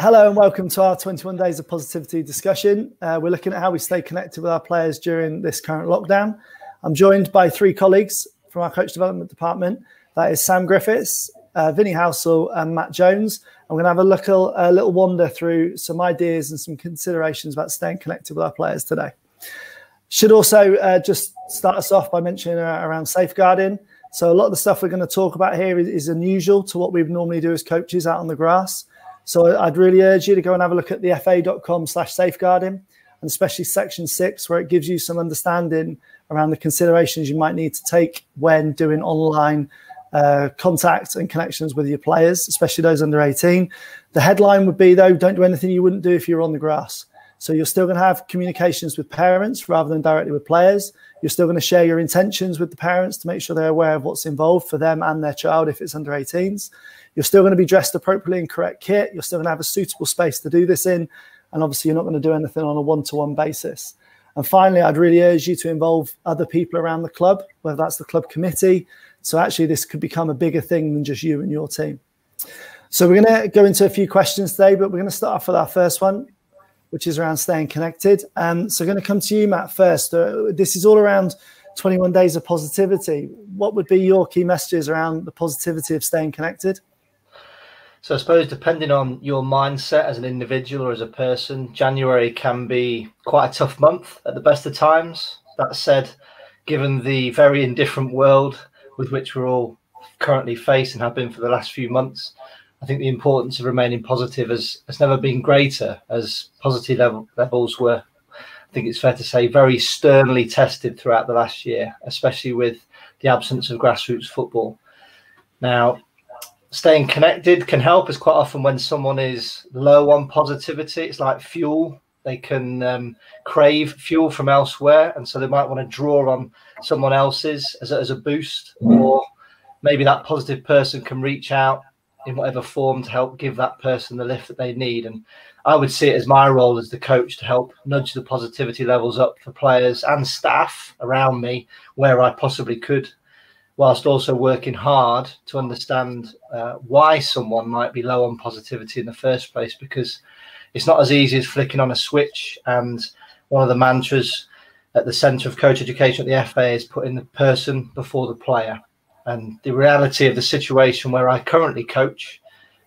Hello and welcome to our 21 Days of Positivity discussion. Uh, we're looking at how we stay connected with our players during this current lockdown. I'm joined by three colleagues from our coach development department. That is Sam Griffiths, uh, Vinny Halsall, and Matt Jones. I'm going to have a a, a little wander through some ideas and some considerations about staying connected with our players today. Should also uh, just start us off by mentioning uh, around safeguarding. So a lot of the stuff we're going to talk about here is, is unusual to what we normally do as coaches out on the grass. So I'd really urge you to go and have a look at the fa.com slash safeguarding and especially section six, where it gives you some understanding around the considerations you might need to take when doing online uh, contact and connections with your players, especially those under 18. The headline would be, though, don't do anything you wouldn't do if you were on the grass. So you're still going to have communications with parents rather than directly with players. You're still going to share your intentions with the parents to make sure they're aware of what's involved for them and their child if it's under 18s. You're still going to be dressed appropriately in correct kit. You're still going to have a suitable space to do this in. And obviously, you're not going to do anything on a one to one basis. And finally, I'd really urge you to involve other people around the club, whether that's the club committee. So actually, this could become a bigger thing than just you and your team. So we're going to go into a few questions today, but we're going to start off with our first one, which is around staying connected. Um, so I'm going to come to you, Matt, first. Uh, this is all around 21 days of positivity. What would be your key messages around the positivity of staying connected? So I suppose depending on your mindset as an individual or as a person, January can be quite a tough month at the best of times. That said, given the very indifferent world with which we're all currently faced and have been for the last few months, I think the importance of remaining positive has, has never been greater as positive level, levels were, I think it's fair to say, very sternly tested throughout the last year, especially with the absence of grassroots football. Now, staying connected can help. It's quite often when someone is low on positivity, it's like fuel. They can um, crave fuel from elsewhere, and so they might want to draw on someone else's as a, as a boost, or maybe that positive person can reach out in whatever form to help give that person the lift that they need. And I would see it as my role as the coach to help nudge the positivity levels up for players and staff around me where I possibly could whilst also working hard to understand uh, why someone might be low on positivity in the first place because it's not as easy as flicking on a switch and one of the mantras at the center of coach education at the fa is putting the person before the player and the reality of the situation where i currently coach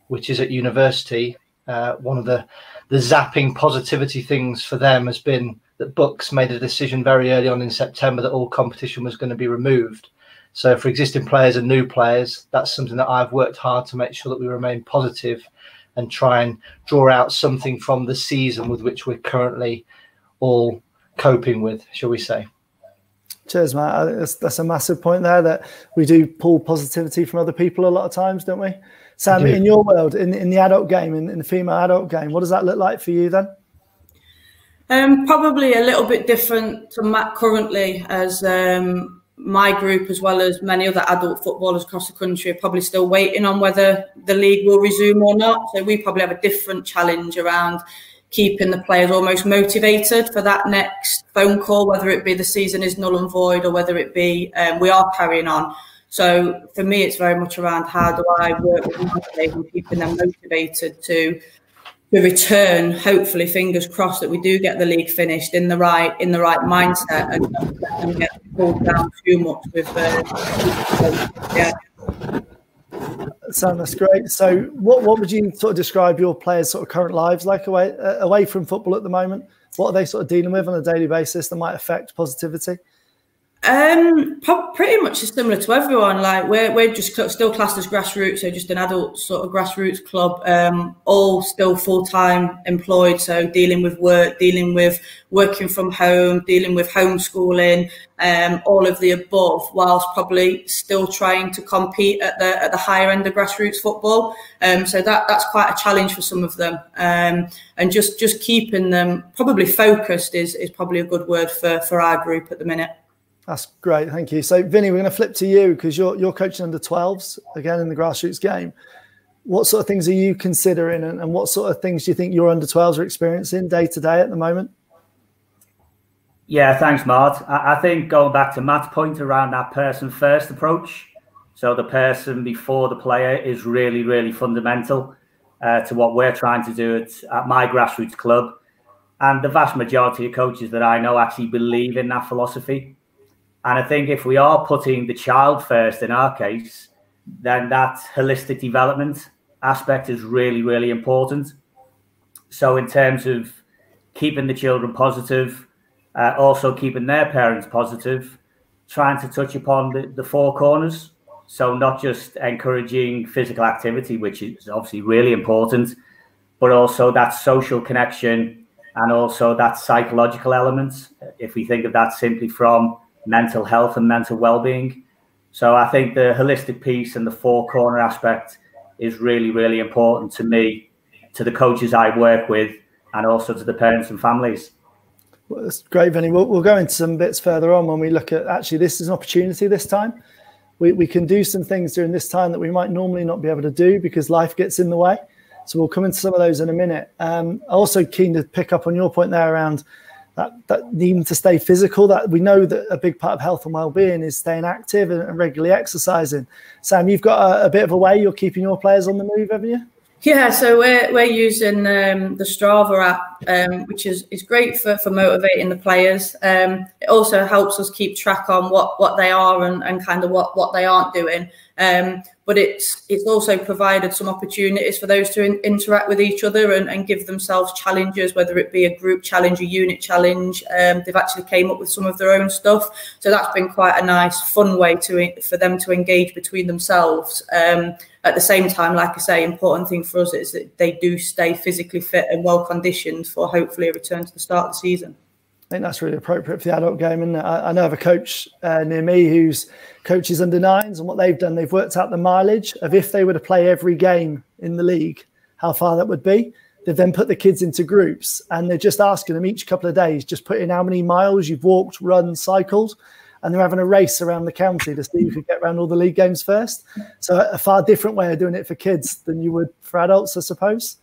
which is at university uh, one of the the zapping positivity things for them has been that BUCS made a decision very early on in september that all competition was going to be removed so for existing players and new players, that's something that I've worked hard to make sure that we remain positive and try and draw out something from the season with which we're currently all coping with, shall we say. Cheers, Matt. That's, that's a massive point there that we do pull positivity from other people a lot of times, don't we? Sam, in your world, in, in the adult game, in, in the female adult game, what does that look like for you then? Um, probably a little bit different to Matt currently, as um, my group, as well as many other adult footballers across the country, are probably still waiting on whether the league will resume or not. So we probably have a different challenge around keeping the players almost motivated for that next phone call, whether it be the season is null and void or whether it be um, we are carrying on. So for me, it's very much around how do I work with my players and keeping them motivated to to return, hopefully, fingers crossed that we do get the league finished in the right in the right mindset and don't get pulled down too much with. Uh, yeah. Sam, that's great. So, what what would you sort of describe your players' sort of current lives like away uh, away from football at the moment? What are they sort of dealing with on a daily basis that might affect positivity? Um, pretty much is similar to everyone. Like we're we're just still classed as grassroots, so just an adult sort of grassroots club. Um, all still full time employed, so dealing with work, dealing with working from home, dealing with homeschooling, um, all of the above, whilst probably still trying to compete at the at the higher end of grassroots football. Um, so that that's quite a challenge for some of them. Um, and just just keeping them probably focused is is probably a good word for for our group at the minute. That's great, thank you. So, Vinny, we're going to flip to you because you're you're coaching under 12s again in the grassroots game. What sort of things are you considering, and, and what sort of things do you think your under 12s are experiencing day to day at the moment? Yeah, thanks, Mart. I, I think going back to Matt's point around that person first approach, so the person before the player is really, really fundamental. uh, to what we're trying to do at, at my grassroots club. And the vast majority of coaches that I know actually believe in that philosophy. And I think if we are putting the child first in our case, then that holistic development aspect is really, really important. So, in terms of keeping the children positive, uh, also keeping their parents positive, trying to touch upon the, the four corners. So, not just encouraging physical activity, which is obviously really important, but also that social connection and also that psychological element. If we think of that simply from mental health and mental well-being. So I think the holistic piece and the four corner aspect is really, really important to me, to the coaches I work with, and also to the parents and families. Well, that's great, Vinny. We'll, we'll go into some bits further on when we look at actually this is an opportunity this time. We, we can do some things during this time that we might normally not be able to do because life gets in the way. So we'll come into some of those in a minute. Um, also keen to pick up on your point there around that, that needing to stay physical. That we know that a big part of health and well-being is staying active and, and regularly exercising. Sam, you've got a, a, bit of a way you're keeping your players on the move, haven't you? Yeah, so we're we're using um, the Strava app, um, which is is great for, for motivating the players. Um, it also helps us keep track on what what they are and, and kind of what what they aren't doing. Um, but it's it's also provided some opportunities for those to in, interact with each other and, and, give themselves challenges, whether it be a group challenge, a unit challenge. Um, they've actually came up with some of their own stuff, so that's been quite a nice, fun way to for them to engage between themselves. Um, at the same time, like I say, important thing for us is that they do stay physically fit and well conditioned for hopefully a return to the start of the season. I think that's really appropriate for the adult game. And I, I know of a coach uh, near me who's coaches under nines, and what they've done, they've worked out the mileage of if they were to play every game in the league, how far that would be. They've then put the kids into groups, and they're just asking them each couple of days, just put in how many miles you've walked, run, cycled, and they're having a race around the county to see who could get around all the league games first. So a far different way of doing it for kids than you would for adults, I suppose.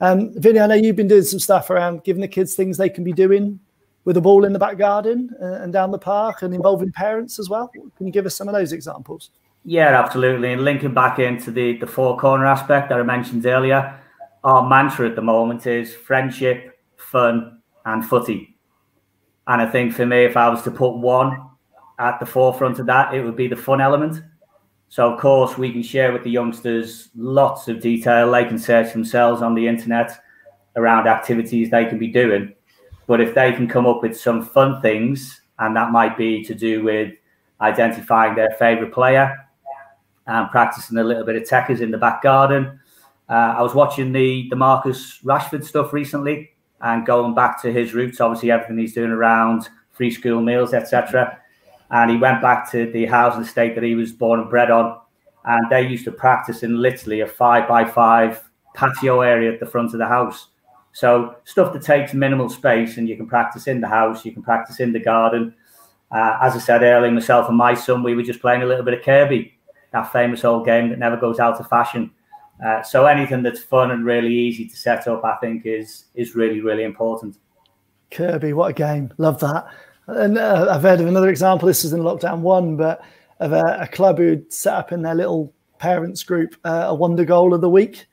Um, Vinny, I know you've been doing some stuff around giving the kids things they can be doing with a ball in the back garden uh, and down the park and involving parents as well. Can you give us some of those examples? Yeah, absolutely. And linking back into the, the four corner aspect that I mentioned earlier, our mantra at the moment is friendship, fun, and footy. And I think for me, if I was to put one at the forefront of that, it would be the fun element. So, of course, we can share with the youngsters lots of detail. They can search themselves on the internet around activities they can be doing. But if they can come up with some fun things, and that might be to do with identifying their favorite player and practicing a little bit of tekkers in the back garden. Uh, I was watching the the Marcus Rashford stuff recently and going back to his roots, obviously everything he's doing around free school meals, etc. And he went back to the housing estate that he was born and bred on, and they used to practice in literally a five by five patio area at the front of the house. So stuff that takes minimal space and you can practice in the house, you can practice in the garden. Uh, as I said earlier, myself and my son, we were just playing a little bit of Kirby, that famous old game that never goes out of fashion. Uh, so anything that's fun and really easy to set up, I think, is is really really important. Kirby, what a game! Love that. And uh, I've heard of another example. This is in lockdown one, but of a, a club who set up in their little parents group uh, a wonder goal of the week.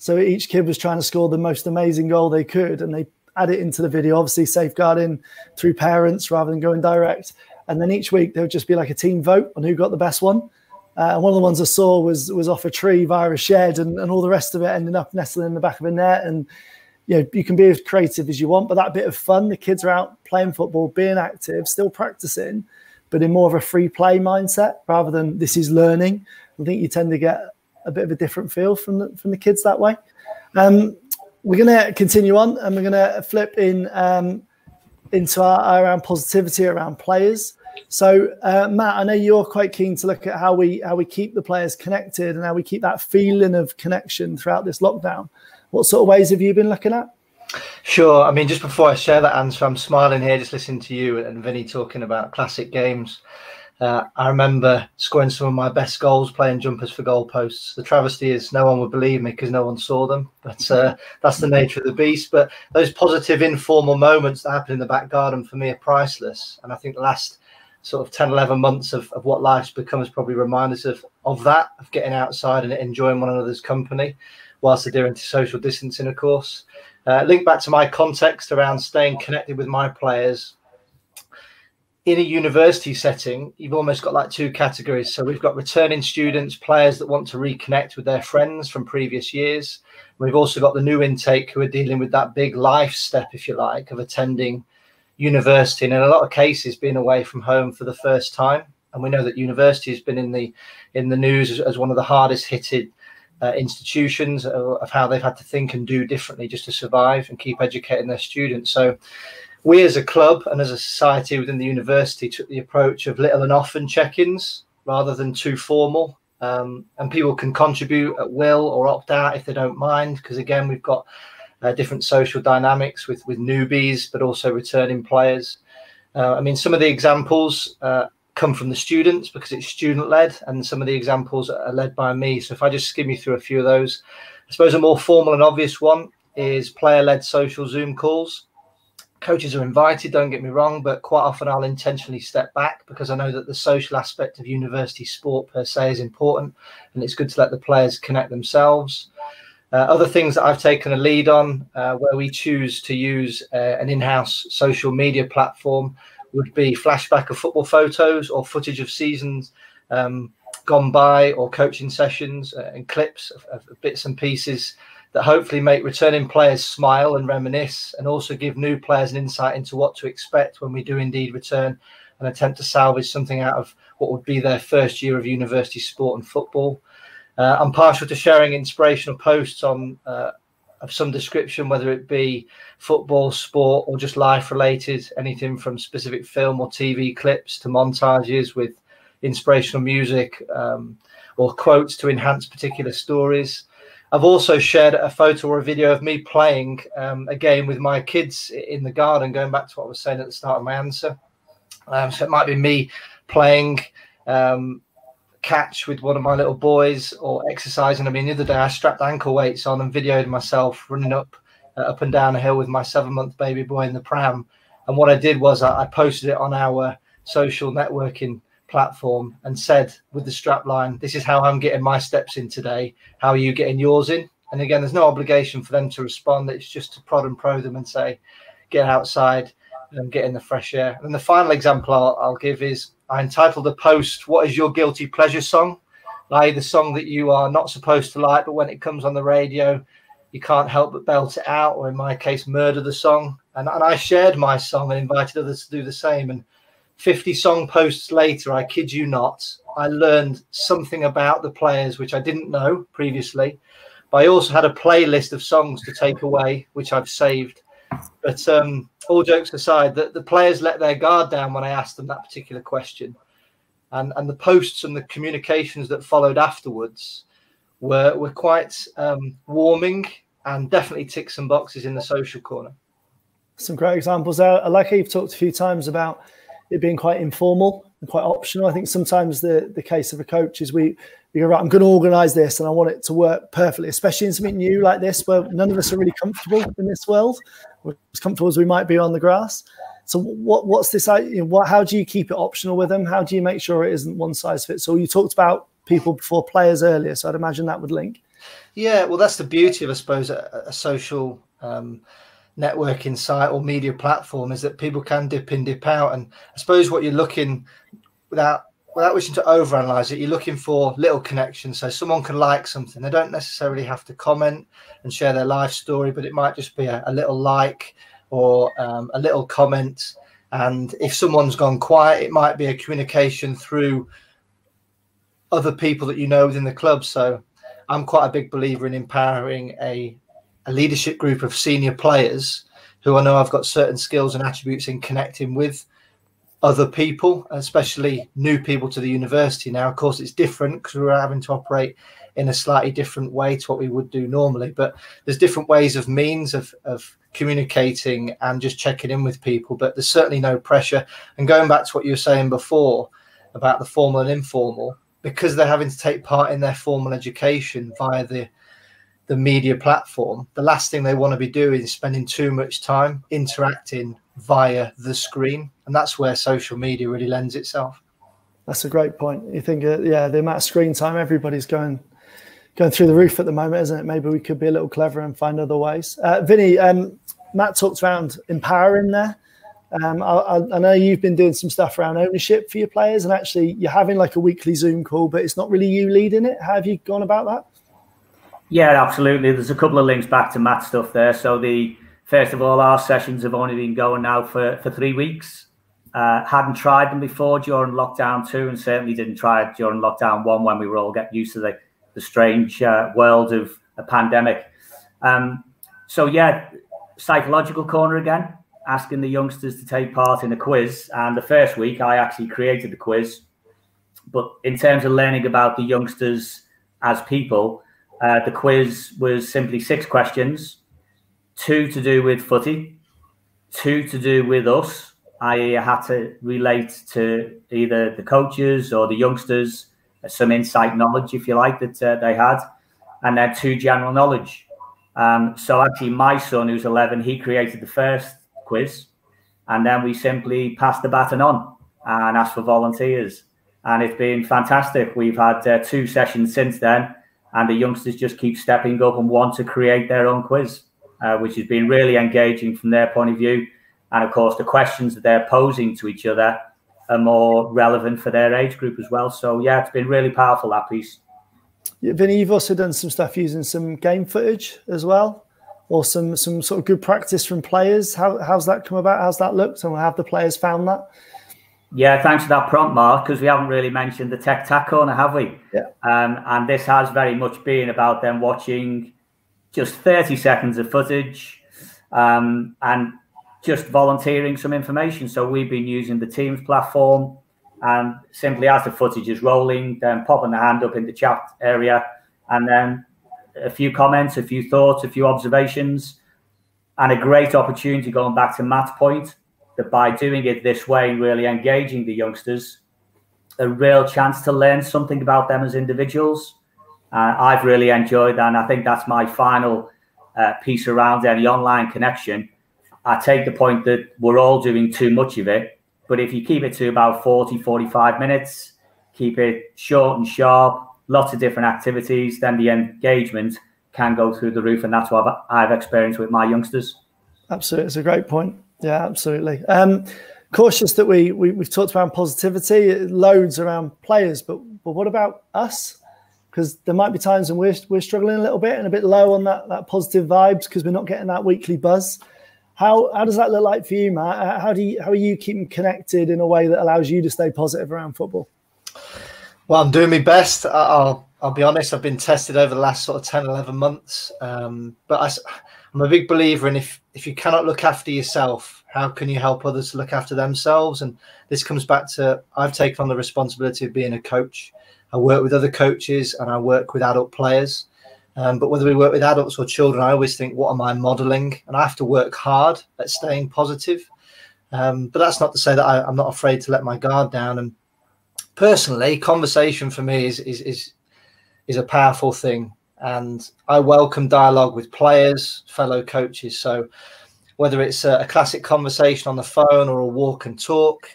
So each kid was trying to score the most amazing goal they could, and they add it into the video, obviously safeguarding through parents rather than going direct. And then each week there would just be like a team vote on who got the best one. Uh, and one of the ones I saw was was off a tree via a shed, and, and all the rest of it ending up nestling in the back of a net. And you know, you can be as creative as you want, but that bit of fun, the kids are out playing football, being active, still practicing, but in more of a free play mindset rather than this is learning. I think you tend to get a bit of a different feel from the, from the kids that way. Um, we're going to continue on and we're going to flip in um, into our, around positivity around players. So, uh, Matt, I know you're quite keen to look at how we how we keep the players connected and how we keep that feeling of connection throughout this lockdown. What sort of ways have you been looking at? Sure. I mean, just before I share that answer, I'm smiling here just listening to you and Vinny talking about classic games. Uh, I remember scoring some of my best goals playing jumpers for goalposts. The travesty is no one would believe me because no one saw them, but uh, that's the nature of the beast. But those positive informal moments that happen in the back garden for me are priceless. And I think the last sort of 10, 11 months of, of what life's become has probably reminded us of, of that, of getting outside and enjoying one another's company. whilst adhering to social distancing, of course. Uh, link back to my context around staying connected with my players. In a university setting, you've almost got like two categories. So we've got returning students, players that want to reconnect with their friends from previous years. We've also got the new intake who are dealing with that big life step, if you like, of attending university and in a lot of cases being away from home for the first time. And we know that university has been in the in the news as, as one of the hardest hitted uh, institutions of how they've had to think and do differently just to survive and keep educating their students. So we as a club and as a society within the university took the approach of little and often check-ins rather than too formal. Um, and people can contribute at will or opt out if they don't mind, because again, we've got uh, different social dynamics with with newbies, but also returning players. Uh, I mean, some of the examples uh, come from the students because it's student led, and some of the examples are led by me. So if I just skim you through a few of those, I suppose a more formal and obvious one is player led social Zoom calls. Coaches are invited, don't get me wrong, but quite often I'll intentionally step back because I know that the social aspect of university sport per se is important and it's good to let the players connect themselves. Uh, other things that I've taken a lead on, uh, where we choose to use uh, an in-house social media platform, would be flashback of football photos or footage of seasons um, gone by, or coaching sessions uh, and clips of, of, bits and pieces that hopefully make returning players smile and reminisce, and also give new players an insight into what to expect when we do indeed return and attempt to salvage something out of what would be their first year of university sport and football. Uh, I'm partial to sharing inspirational posts on uh, of some description, whether it be football, sport, or just life related, anything from specific film or TV clips to montages with inspirational music um, or quotes to enhance particular stories. I've also shared a photo or a video of me playing um, a game with my kids in the garden, going back to what I was saying at the start of my answer. Um, so it might be me playing um, catch with one of my little boys or exercising. I mean, the other day I strapped ankle weights on and videoed myself running up uh, up and down a hill with my seven month baby boy in the pram. And what I did was I, I posted it on our social networking platform and said with the strap line, this is how I'm getting my steps in today. How are you getting yours in? And again, there's no obligation for them to respond. It's just to prod and pro them and say, get outside and get in the fresh air. And the final example I'll, I'll give is I entitled the post, What is your guilty pleasure song? Like the song that you are not supposed to like, but when it comes on the radio, you can't help but belt it out, or in my case, murder the song. And, and I shared my song and invited others to do the same. And 50 song posts later, I kid you not, I learned something about the players which I didn't know previously. But I also had a playlist of songs to take away, which I've saved. But um, all jokes aside, that the players let their guard down when I asked them that particular question, and and the posts and the communications that followed afterwards were were quite um, warming and definitely tick some boxes in the social corner. Some great examples there. Like how you've talked a few times about it being quite informal and quite optional. I think sometimes the the case of a coach is we you go right. I'm going to organise this, and I want it to work perfectly, especially in something new like this, where none of us are really comfortable in this world, as comfortable as we might be on the grass. So, what what's this? You know, what? How do you keep it optional with them? How do you make sure it isn't one size fits all? You talked about people before players earlier, so I'd imagine that would link. Yeah, well, that's the beauty of, I suppose, a, a social um, networking site or media platform is that people can dip in, dip out, and I suppose what you're looking without without wishing to overanalyze it, you're looking for little connections. So someone can like something. They don't necessarily have to comment and share their life story, but it might just be a, a little like or um, a little comment. And if someone's gone quiet, it might be a communication through other people that you know within the club. So I'm quite a big believer in empowering a, a leadership group of senior players who I know I've got certain skills and attributes in connecting with other people, especially new people to the university. Now, of course, it's different because we're having to operate in a slightly different way to what we would do normally. But there's different ways of means of, of communicating and just checking in with people. But there's certainly no pressure. And going back to what you were saying before about the formal and informal, because they're having to take part in their formal education via the the media platform, the last thing they want to be doing is spending too much time interacting via the screen, and that's where social media really lends itself. That's a great point. You think, uh, yeah, the amount of screen time everybody's going going through the roof at the moment, isn't it? Maybe we could be a little clever and find other ways. Uh, Vinny, um, Matt talked around empowering there. Um, I, I, know you've been doing some stuff around ownership for your players, and actually you're having like a weekly Zoom call, but it's not really you leading it. How have you gone about that? Yeah, absolutely. There's a couple of links back to Matt stuff there. So the first of all, our sessions have only been going now for, for three weeks. Uh, hadn't tried them before during lockdown two, and certainly didn't try it during lockdown one when we were all getting used to the, the strange uh, world of a pandemic. Um, so yeah, psychological corner again, asking the youngsters to take part in a quiz. And the first week, I actually created the quiz. But in terms of learning about the youngsters as people, uh, the quiz was simply six questions, two to do with footy, two to do with us. I had to relate to either the coaches or the youngsters, some insight knowledge, if you like, that uh, they had, and then two general knowledge. Um, so actually, my son, who's 11, he created the first quiz, and then we simply passed the baton on and asked for volunteers, and it's been fantastic. We've had uh, two sessions since then and the youngsters just keep stepping up and want to create their own quiz, uh, which has been really engaging from their point of view. And of course, the questions that they're posing to each other are more relevant for their age group as well. So yeah, it's been really powerful that piece. Yeah, Vinny, you've also done some stuff using some game footage as well, or some some sort of good practice from players. How, how's that come about? How's that looked? And have the players found that? Yeah, thanks for that prompt, Mark, because we haven't really mentioned the tech tack corner, have we? Yeah. Um, and this has very much been about them watching just 30 seconds of footage um, and just volunteering some information. So we've been using the Teams platform and simply as the footage is rolling, then popping the hand up in the chat area and then a few comments, a few thoughts, a few observations, and a great opportunity going back to Matt's point that by doing it this way, really engaging the youngsters, a real chance to learn something about them as individuals. Uh, I've really enjoyed that. And I think that's my final uh, piece around any online connection. I take the point that we're all doing too much of it. But if you keep it to about 40, 45 minutes, keep it short and sharp, lots of different activities, then the engagement can go through the roof. And that's what I've experienced with my youngsters. Absolutely. It's a great point. Yeah, absolutely. Um, cautious that we, we have talked about positivity, loads around players, but but what about us? Because there might be times when we're we're struggling a little bit and a bit low on that that positive vibes because we're not getting that weekly buzz. How how does that look like for you, Matt? How do you how are you keeping connected in a way that allows you to stay positive around football? Well, I'm doing my best. I'll I'll be honest. I've been tested over the last sort of 10, 11 months, um, but I I'm a big believer in if if you cannot look after yourself, how can you help others to look after themselves? And this comes back to I've taken on the responsibility of being a coach. I work with other coaches and I work with adult players. Um, but whether we work with adults or children, I always think, what am I modeling? And I have to work hard at staying positive. Um, but that's not to say that I, am not afraid to let my guard down. And personally, conversation for me is is is, is a powerful thing and I welcome dialogue with players, fellow coaches. So whether it's a, a classic conversation on the phone or a walk and talk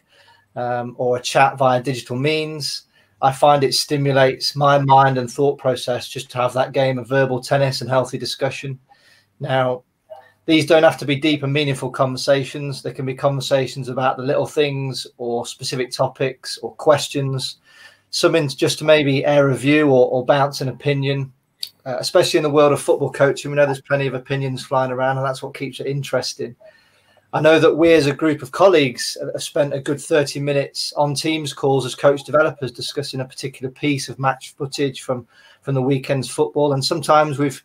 um, or a chat via digital means, I find it stimulates my mind and thought process just to have that game of verbal tennis and healthy discussion. Now, these don't have to be deep and meaningful conversations. They can be conversations about the little things or specific topics or questions. Something just to maybe air a view or, or bounce an opinion uh, especially in the world of football coaching. We know there's plenty of opinions flying around, and that's what keeps it interesting. I know that we, as a group of colleagues, have spent a good 30 minutes on Teams calls as coach developers discussing a particular piece of match footage from from the weekend's football. And sometimes we've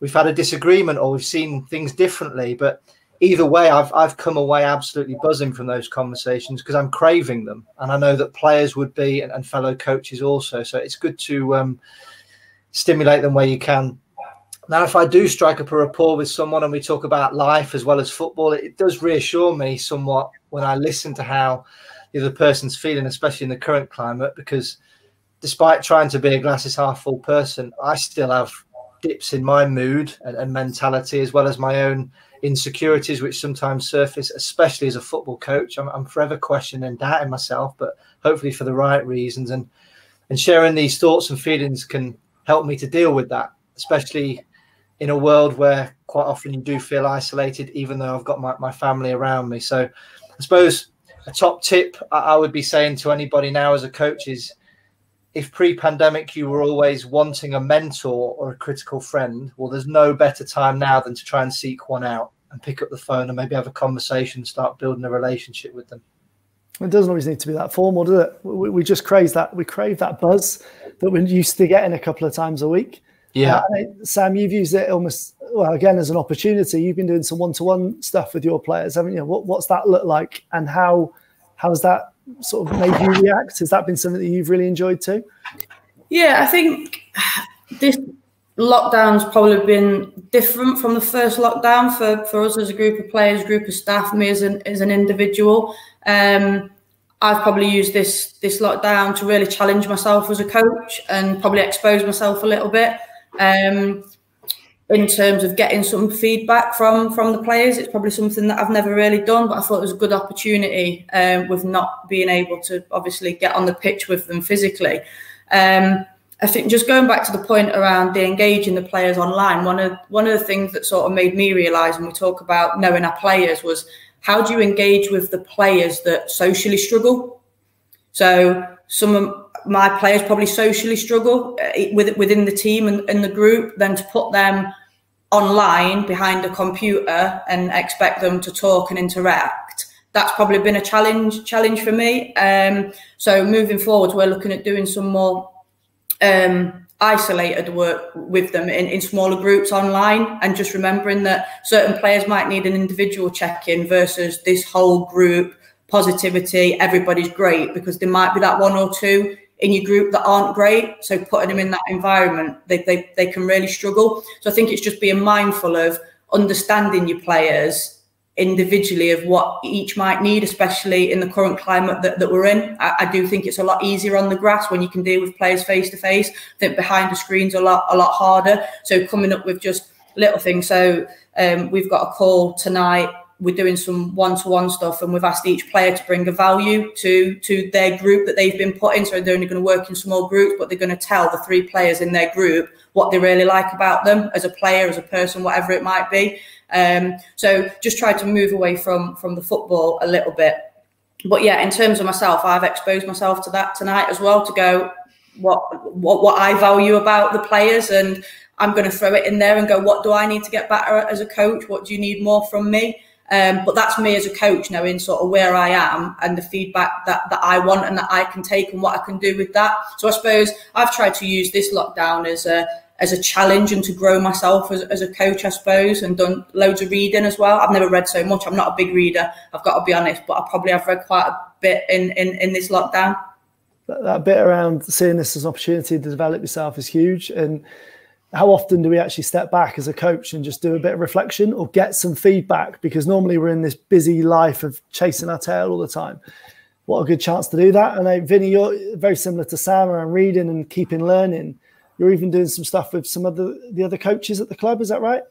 we've had a disagreement or we've seen things differently. But either way, I've I've come away absolutely buzzing from those conversations because I'm craving them, and I know that players would be and, and fellow coaches also. So it's good to um, stimulate them where you can. Now, if I do strike up a rapport with someone and we talk about life as well as football, it does reassure me somewhat when I listen to how the other person's feeling, especially in the current climate, because despite trying to be a glasses half full person, I still have dips in my mood and, and mentality as well as my own insecurities, which sometimes surface, especially as a football coach. I'm, I'm forever questioning and doubting myself, but hopefully for the right reasons. And and sharing these thoughts and feelings can helped me to deal with that, especially in a world where quite often you do feel isolated, even though I've got my, my family around me. So I suppose a top tip I would be saying to anybody now as a coach is if pre-pandemic you were always wanting a mentor or a critical friend, well, there's no better time now than to try and seek one out and pick up the phone and maybe have a conversation, start building a relationship with them. It doesn't always need to be that formal, does it? We, we just crave that. We crave that buzz that we're used to getting a couple of times a week. Yeah, uh, Sam, you've used it almost well again as an opportunity. You've been doing some one-to-one stuff with your players, haven't you? What, what's that look like, and how how has that sort of made you react? Has that been something that you've really enjoyed too? Yeah, I think this lockdown's probably been different from the first lockdown for, for us as a group of players, group of staff, me as an as an individual. Um, I've probably used this this lockdown to really challenge myself as a coach and probably expose myself a little bit. Um, in terms of getting some feedback from from the players. It's probably something that I've never really done, but I thought it was a good opportunity um, with not being able to obviously get on the pitch with them physically. Um, I think just going back to the point around the engaging the players online, one of one of the things that sort of made me realise when we talk about knowing our players was how do you engage with the players that socially struggle? So some of my players probably socially struggle with within the team and, and the group, then to put them online behind a computer and expect them to talk and interact that's probably been a challenge challenge for me um, so moving forward we're looking at doing some more um, isolated work with them in, in smaller groups online and just remembering that certain players might need an individual check-in versus this whole group positivity everybody's great because there might be that one or two in your group that aren't great. So putting them in that environment, they, they, they can really struggle. So I think it's just being mindful of understanding your players individually of what each might need, especially in the current climate that, that we're in. I, I, do think it's a lot easier on the grass when you can deal with players face to face. I think behind the screens a lot a lot harder. So coming up with just little things. So um, we've got a call tonight we're doing some one-to-one stuff and we've asked each player to bring a value to to their group that they've been put in. So they're only going to work in small groups but they're going to tell the three players in their group what they really like about them as a player as a person whatever it might be. Um, so just try to move away from from the football a little bit. But yeah in terms of myself i've exposed myself to that tonight as well to go what what, what i value about the players and i'm going to throw it in there and go what do i need to get better at as a coach? What do you need more from me um, but that's me as a coach knowing sort of where I am and the feedback that, that I want and that I can take and what I can do with that. So I suppose I've tried to use this lockdown as a as a challenge and to grow myself as, as a coach, I suppose, and done loads of reading as well. I've never read so much. I'm not a big reader, I've got to be honest, but I probably have read quite a bit in, in, in this lockdown. That, that bit around seeing this as an opportunity to develop yourself is huge. And how often do we actually step back as a coach and just do a bit of reflection or get some feedback? Because normally we're in this busy life of chasing our tail all the time. What a good chance to do that. And uh, Vinny, you're very similar to Sam around reading and keeping learning. You're even doing some stuff with some of the, the other coaches at the club. Is that right?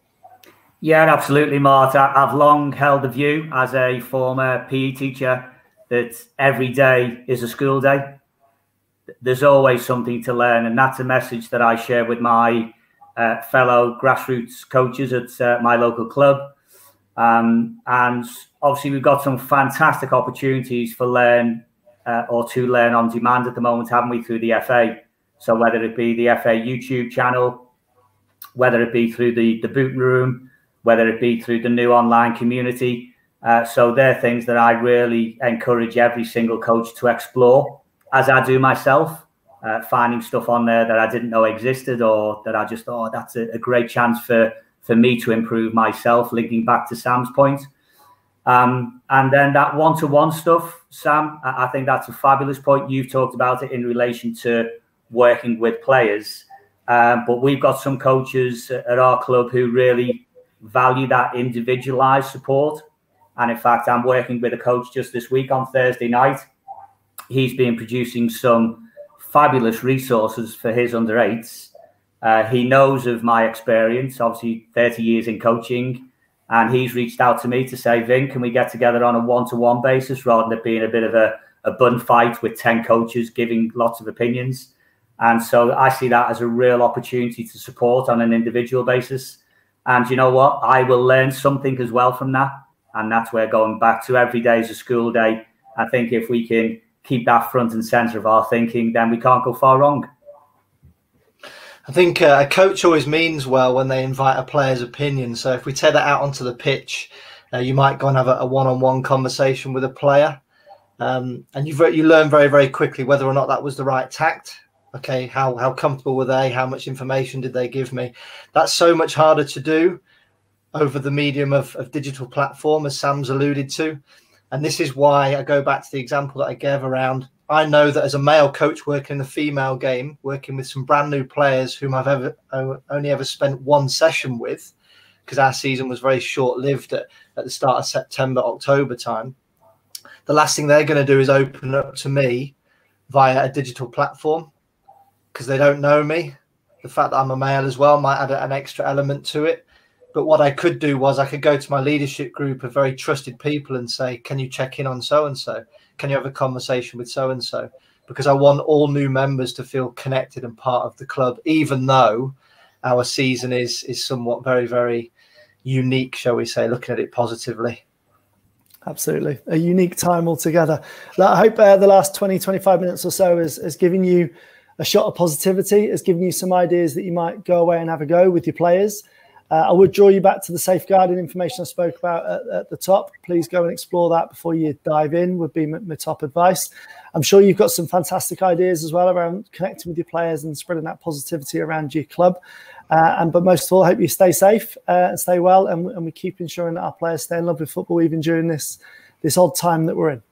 Yeah, absolutely, Mart. I've long held the view as a former PE teacher that every day is a school day. There's always something to learn, and that's a message that I share with my uh, fellow grassroots coaches at uh, my local club. Um, and obviously, we've got some fantastic opportunities for learn uh, or to learn on demand at the moment, haven't we, through the FA? So, whether it be the FA YouTube channel, whether it be through the, the boot room, whether it be through the new online community. Uh, so, they're things that I really encourage every single coach to explore, as I do myself uh, finding stuff on there that I didn't know existed or that I just thought oh, that's a, a, great chance for for me to improve myself. Linking back to Sam's point, um, and then that one-to-one stuff, Sam, I, I think that's a fabulous point. You've talked about it in relation to working with players, um, but we've got some coaches at our club who really value that individualized support. And in fact, I'm working with a coach just this week on Thursday night. He's been producing some fabulous resources for his under eights. Uh, he knows of my experience, obviously 30 years in coaching, and he's reached out to me to say, Vin, can we get together on a one to one basis rather than it being a bit of a, a bun fight with 10 coaches giving lots of opinions? And so I see that as a real opportunity to support on an individual basis. And you know what? I will learn something as well from that. And that's where going back to every day is a school day. I think if we can keep that front and center of our thinking, then we can't go far wrong. I think uh, a coach always means well when they invite a player's opinion. So if we take that out onto the pitch, uh, you might go and have a, a one-on-one conversation with a player, um, and you you learn very very quickly whether or not that was the right tact. Okay, how how comfortable were they? How much information did they give me? That's so much harder to do over the medium of, of digital platform, as Sam's alluded to. And this is why I go back to the example that I gave around. I know that as a male coach working in the female game, working with some brand new players whom I've ever only ever spent one session with, because our season was very short lived at, at the start of September, October time. The last thing they're going to do is open up to me via a digital platform because they don't know me. The fact that I'm a male as well might add an extra element to it. But what I could do was I could go to my leadership group of very trusted people and say, "Can you check in on so and so? Can you have a conversation with so and so?" Because I want all new members to feel connected and part of the club, even though our season is is somewhat very very unique, shall we say, looking at it positively. Absolutely. A unique time altogether. I hope uh, the last 20, 25 minutes or so has, has given you a shot of positivity, has given you some ideas that you might go away and have a go with your players. Uh, I would draw you back to the safeguarding information I spoke about at, at, the top. Please go and explore that before you dive in, would be my, my, top advice. I'm sure you've got some fantastic ideas as well around connecting with your players and spreading that positivity around your club. Uh, and but most of all, I hope you stay safe uh, and stay well, and, and we keep ensuring that our players stay in love with football even during this this odd time that we're in.